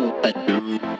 do, I do.